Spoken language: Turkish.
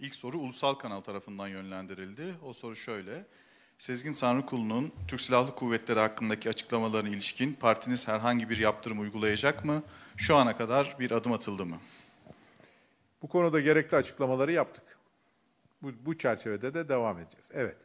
İlk soru ulusal kanal tarafından yönlendirildi. O soru şöyle. Sezgin Tanrıkulu'nun Türk Silahlı Kuvvetleri hakkındaki açıklamalarına ilişkin partiniz herhangi bir yaptırım uygulayacak mı? Şu ana kadar bir adım atıldı mı? Bu konuda gerekli açıklamaları yaptık. Bu, bu çerçevede de devam edeceğiz. Evet.